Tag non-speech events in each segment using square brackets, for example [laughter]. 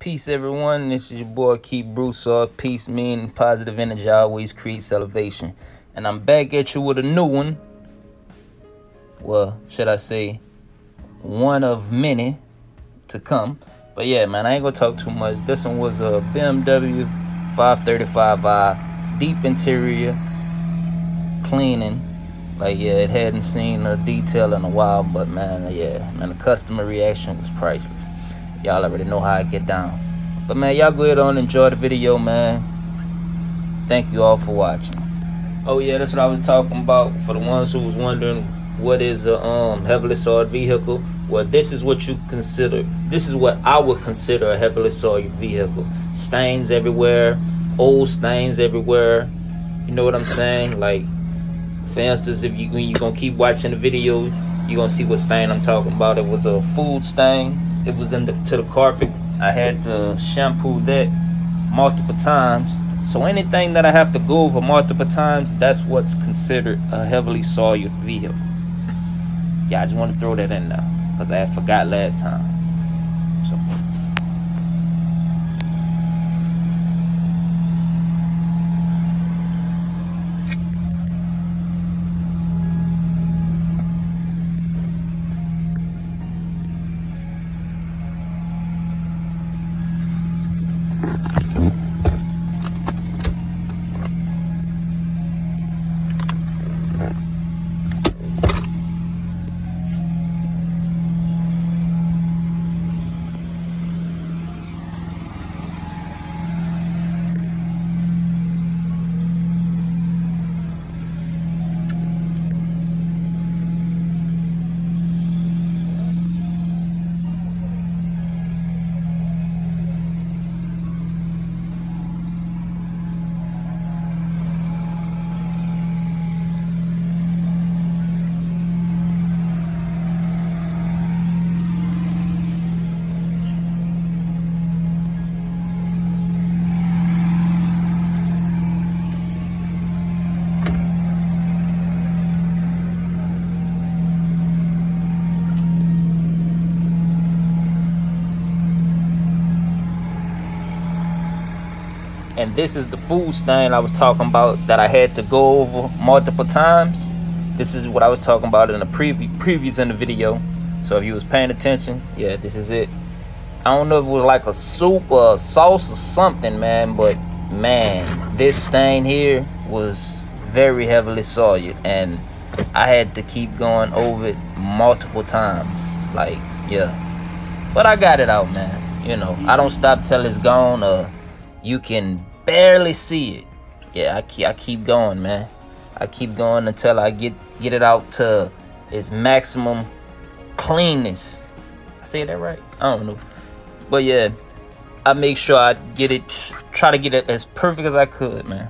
Peace, everyone. This is your boy Keith Broussard. Peace, mean positive energy always creates elevation. And I'm back at you with a new one. Well, should I say, one of many to come. But yeah, man, I ain't gonna talk too much. This one was a BMW 535i, deep interior, cleaning. Like, yeah, it hadn't seen a detail in a while, but man, yeah, man, the customer reaction was priceless. Y'all already know how I get down. But man, y'all go ahead on enjoy the video, man. Thank you all for watching. Oh yeah, that's what I was talking about. For the ones who was wondering what is a um, heavily soiled vehicle, well, this is what you consider. This is what I would consider a heavily soiled vehicle. Stains everywhere, old stains everywhere. You know what I'm saying? Like, for instance, if you when you gonna keep watching the video, you're gonna see what stain I'm talking about. It was a food stain it was into the to the carpet. I had to shampoo that multiple times. So anything that I have to go over multiple times, that's what's considered a heavily soiled vehicle. [laughs] Yeah, I just want to throw that in there because I forgot last time. So. And this is the food stain I was talking about that I had to go over multiple times. This is what I was talking about in the preview previews in the video. So if you was paying attention, yeah, this is it. I don't know if it was like a soup or a sauce or something, man, but man, this stain here was very heavily soiled and I had to keep going over it multiple times. Like, yeah. But I got it out, man. You know, I don't stop till it's gone or you can barely see it. Yeah, I keep I keep going, man. I keep going until I get get it out to its maximum cleanness. I say that right? I don't know. But yeah, I make sure I get it try to get it as perfect as I could, man.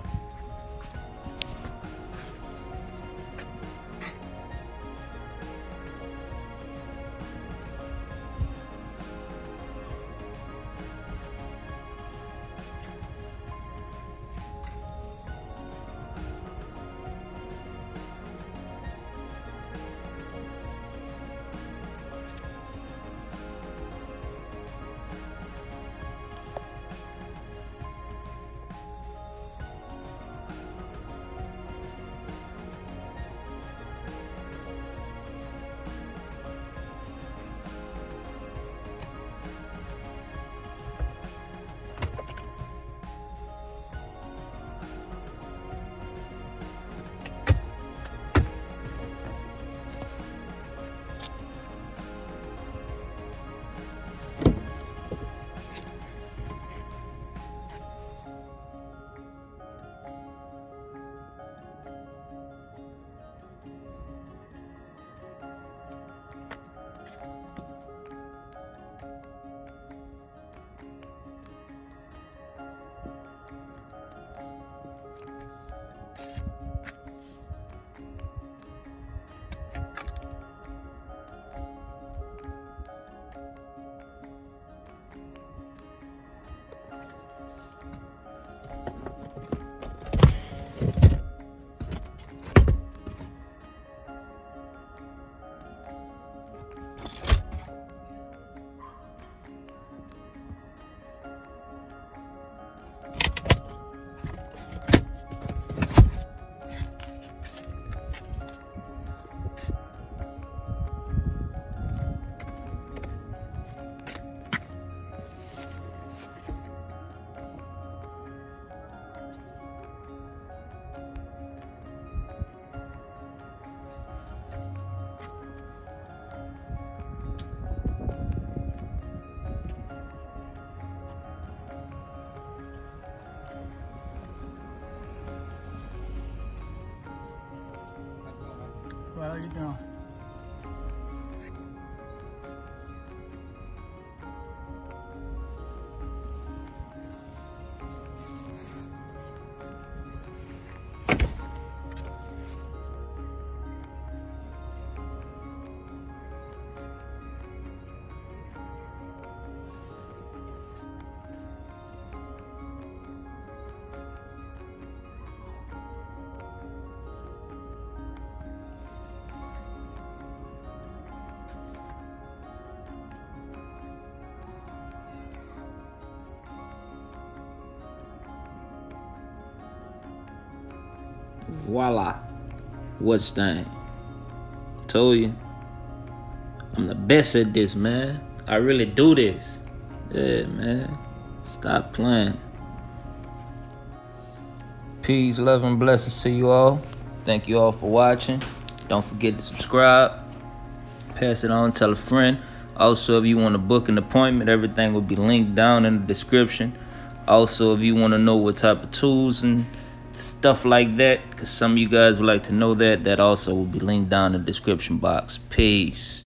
Are you doing? Voila. What's that? Told you. I'm the best at this, man. I really do this. Yeah, man. Stop playing. Peace, love, and blessings to you all. Thank you all for watching. Don't forget to subscribe. Pass it on, tell a friend. Also, if you want to book an appointment, everything will be linked down in the description. Also, if you want to know what type of tools and stuff like that, because some of you guys would like to know that, that also will be linked down in the description box. Peace.